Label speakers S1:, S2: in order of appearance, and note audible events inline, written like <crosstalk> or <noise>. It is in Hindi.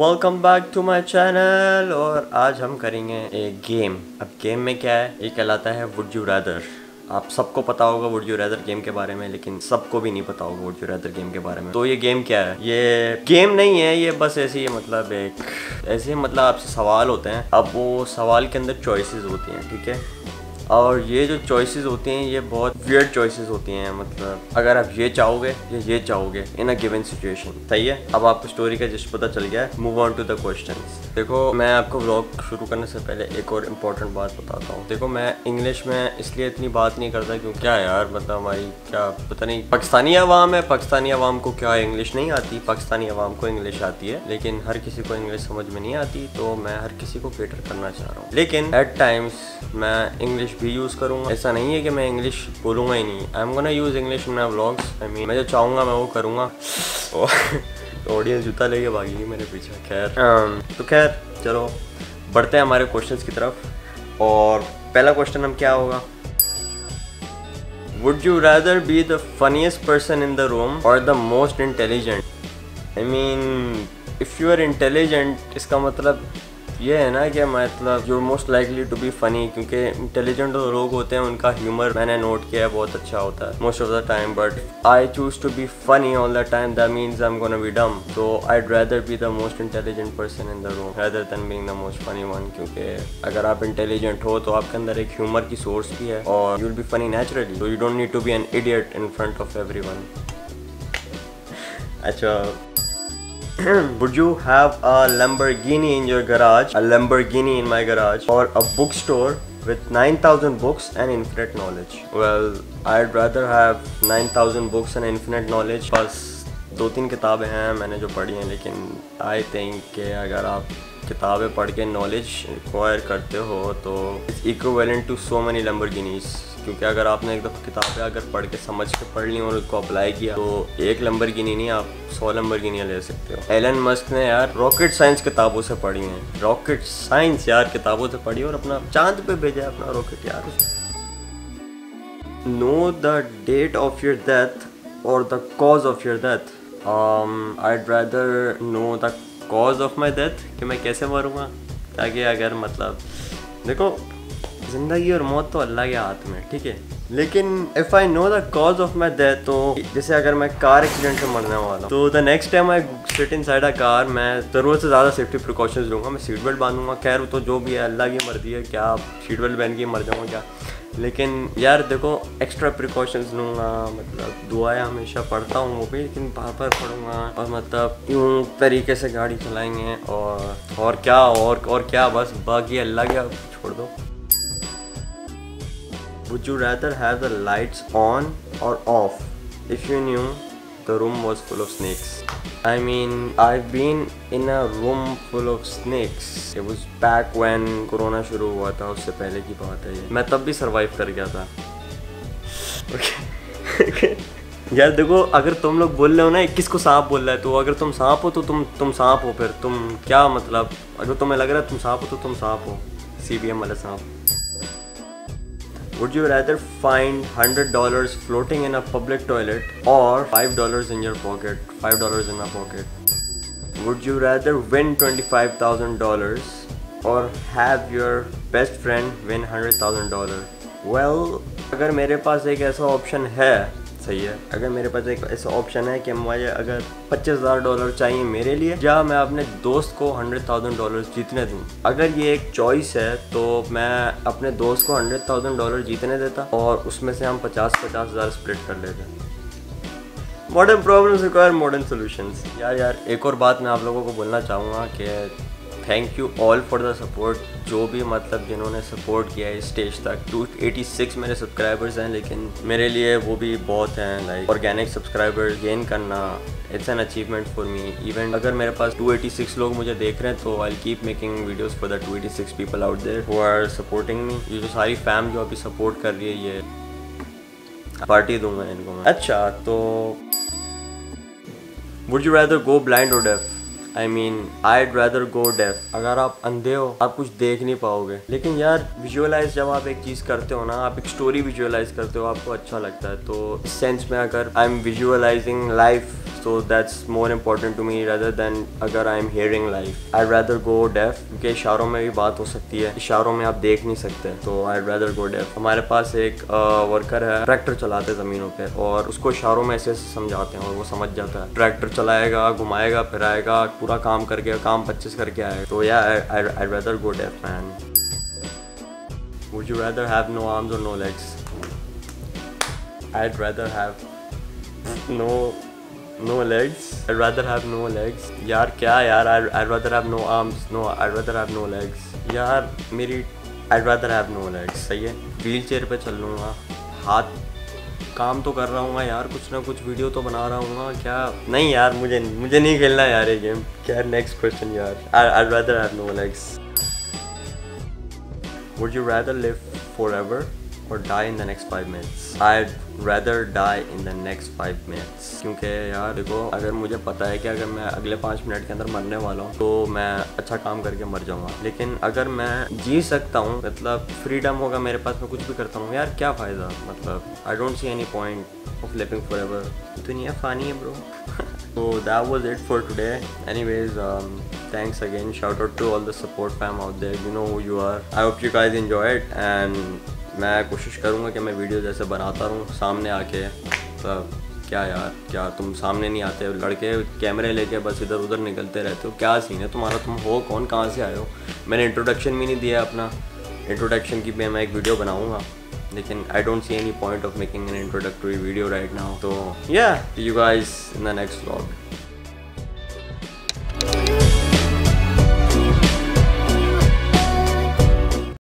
S1: Welcome back to my channel और आज हम करेंगे एक गेम अब गेम में क्या है? ये कहलाता है वुड यू रैदर आप सबको पता होगा वुड यू रैदर गेम के बारे में, लेकिन सबको भी नहीं पता होगा वुड यू रैदर गेम के बारे में. तो ये गेम क्या है? ये गेम नहीं है, ये बस ऐसे ही मतलब एक, ऐसे मतलब आपसे सवाल होते हैं. अब वो सवाल के अंदर चॉइसेस होती हैं, ठीक है? और ये जो चॉइसेस होती हैं, ये बहुत वियर्ड चॉइसेस होती हैं मतलब अगर आप ये चाहोगे, या ये चाहोगे इन अ गिवन सिचुएशन सही है? अब आपको स्टोरी का जिस पता चल गया है move on to the question देखो, मैं आपको ब्लॉग शुरू करने से पहले एक और इम्पोर्टेंट बात बताता हूँ। देखो, मैं इंग्लिश में इसलिए इतनी बात नहीं करता क्योंकि क्या यार मतलब हमारी क्या पता नहीं, पाकिस्तानी अवाम है, पाकिस्तानी अवाम को क्या इंग्लिश नहीं आती? पाकिस्तानी अवाम को इंग्लिश आती है, लेकिन हर किसी को इंग्लिश समझ में नहीं आती तो मैं हर किसी को केटर करना चाह रहा हूँ। लेकिन एट टाइम्स मैं इंग्लिश भी यूज़ करूँगा। ऐसा नहीं है कि मैं इंग्लिश बोलूँगा ही नहीं। I am gonna use English in my vlogs I mean मैं जो चाहूँगा मैं वो करूँगा। ऑडियंस <laughs> जूता लेके भागेगी मेरे पीछे। खैर um, तो खैर चलो बढ़ते हैं हमारे क्वेश्चंस की तरफ़। और पहला क्वेश्चन हम क्या होगा? Would you rather be the funniest person in the room और the most intelligent I mean if you are intelligent इसका मतलब ये है ना कि मतलब जो most likely to be funny क्योंकि इंटेलिजेंट जो लोग होते हैं, उनका ह्यूमर मैंने नोट किया है, बहुत अच्छा होता है most of the time but I choose to be funny all the time that means I am gonna be dumb तो I rather be the most intelligent person in the room rather than being the most funny one क्योंकि अगर आप इंटेलिजेंट हो तो आपके अंदर एक ह्यूमर की सोर्स भी है और you will be funny naturally तो you don't need to be an idiot in front of every अच्छा। Would you have a Lamborghini in your garage, a Lamborghini in my garage, or a bookstore with 9000 books and infinite knowledge? Well, I'd rather have 9000 books and infinite knowledge. बस दो तीन किताबें हैं मैंने जो पढ़ी हैं लेकिन आई थिंक कि अगर आप किताबें पढ़ के नॉलेज एक्वायर करते हो तो it's equivalent to so many Lamborghinis क्योंकि अगर आपने एक दफ़ा किताबें अगर पढ़ के समझ के पढ़ ली और उसको अप्लाई किया तो एक लंबर गिनी नहीं, आप सौ लंबर गिनियाँ ले सकते हो। एलन मस्क ने यार रॉकेट साइंस किताबों से पढ़ी हैं। रॉकेट साइंस यार किताबों से पढ़ी और अपना चाँद पे भेजा अपना रॉकेट यार know the date of your death और the cause of your death I rather know the cause of my death कि मैं कैसे मरूँगा? ताकि अगर मतलब देखो ज़िंदगी और मौत तो अल्लाह के हाथ में ठीक है? लेकिन if I know the cause of my death तो जैसे अगर मैं कार एक्सीडेंट से मरने वाला तो the next time I sit inside a car मैं ज़रूरत से ज़्यादा सेफ्टी प्रिकॉशंस लूँगा, मैं सीट बेल्ट बांधूँगा। खैर तो जो भी है, अल्लाह की मर्ज़ी है, क्या सीट बेल्ट पहन के मर जाऊँगा क्या? लेकिन यार, देखो एक्स्ट्रा प्रिकॉशंस लूँगा मतलब दुआएँ हमेशा पढ़ता हूँ वो भी, लेकिन बार बार पढ़ूँगा, और मतलब यूँ तरीके से गाड़ी चलाएँगे, और और क्या, और और क्या, बस बाकी अल्लाह क्या छोड़ दो। Would you rather have the lights on or off? If you knew the room was full of snakes? I mean, I've been in a room full of snakes. It was back when Corona शुरू हुआ था उससे पहले की बात है ये। मैं तब भी सरवाइव कर गया था। Okay. <laughs> यार देखो अगर तुम लोग बोल रहे हो ना किसको सांप बोल रहा है तो अगर तुम सांप हो तो तुम तुम सांप हो फिर। तुम क्या मतलब? अगर तुम्हें लग रहा है तुम सांप हो तो तुम सांप हो। सी बी एम वाला सांप। Would you rather find $100 floating in a public toilet or $5 in your pocket? $5 in a pocket. Would you rather win $25,000 or have your best friend win $100,000? Well, अगर मेरे पास एक ऐसा ऑप्शन है सही है। अगर मेरे पास एक ऐसा ऑप्शन है कि मुझे अगर पच्चीस हज़ार डॉलर चाहिए मेरे लिए, या मैं अपने दोस्त को हंड्रेड थाउज़ेंड डॉलर जीतने दूँ। अगर ये एक चॉइस है तो मैं अपने दोस्त को हंड्रेड थाउज़ेंड डॉलर जीतने देता और उसमें से हम पचास पचास हज़ार स्प्लिट कर लेते। Modern problems require modern solutions यार यार, एक और बात मैं आप लोगों को बोलना चाहूँगा कि thank you all for the support जो भी मतलब जिन्होंने सपोर्ट किया है स्टेज तक 286 मेरे सब्सक्राइबर्स हैं, लेकिन मेरे लिए वो भी बहुत हैं लाइक ऑर्गेनिक सब्सक्राइबर्स गेन करना it's an achievement for me even अगर मेरे पास 286 लोग मुझे देख रहे हैं तो I keep making videos for the 286 people out there who are supporting me ये जो सारी फैम जो अभी सपोर्ट कर रही है, ये पार्टी दूँगा इनको मैं। अच्छा तो would you rather go blind और deaf I mean I rather go deaf अगर आप अंधे हो, आप कुछ देख नहीं पाओगे। लेकिन यार विजुअलाइज जब आप एक चीज़ करते हो ना, आप एक स्टोरी विजुअलाइज करते हो, आपको अच्छा लगता है। तो इस सेंस में अगर I am visualizing life so that's more important to me rather than अगर I am hearing life I rather go deaf क्योंकि इशारों में भी बात हो सकती है। इशारों में आप देख नहीं सकते तो आई रैदर गो डेफ हमारे पास एक वर्कर है ट्रैक्टर चलाते ज़मीनों पे, और उसको इशारों में ऐसे समझाते हैं, और वो समझ जाता है। ट्रैक्टर चलाएगा, घुमाएगा, फिराएगा पूरा काम करके काम पच्चीस करके आए। तो या I rather go deaf man would you rather have no arms और no legs I rather have no no legs I rather have no legs यार, क्या यार? I rather have no arms no I rather have no legs यार, मेरी I rather have no legs सही है? व्हील चेयर पर चल लूँगा। हाथ काम तो कर रहा हूँ यार, कुछ ना कुछ वीडियो तो बना रहा हूँ क्या? नहीं यार, मुझे मुझे नहीं खेलना यार ये गेम क्या नेक्स्ट क्वेश्चन यार? I'd rather no likes would Would you rather live forever और die in the next five minutes I rather die in the next five minutes क्योंकि यार देखो अगर मुझे पता है कि अगर मैं अगले पाँच मिनट के अंदर मरने वाला हूँ तो मैं अच्छा काम करके मर जाऊँगा लेकिन अगर मैं जी सकता हूँ मतलब फ्रीडम होगा मेरे पास मैं कुछ भी करता हूँ यार क्या फ़ायदा मतलब I don't see any point of living forever दुनिया फानी है bro <laughs> So that was it for today. Anyways, um, thanks again. Shout out to all the support fam out there. You know who you are. I hope you guys enjoy it and मैं कोशिश करूँगा कि मैं वीडियो जैसे बनाता रहूँ, सामने आके। तो क्या यार, क्या तुम सामने नहीं आते? लड़के कैमरे लेके बस इधर उधर निकलते रहते हो। क्या सीन है तुम्हारा? तुम हो कौन? कहाँ से आए हो? मैंने इंट्रोडक्शन भी नहीं दिया अपना। इंट्रोडक्शन की भी मैं एक वीडियो बनाऊँगा। लेकिन I don't see any point of making an introductory video right now तो या you guys in the next vlog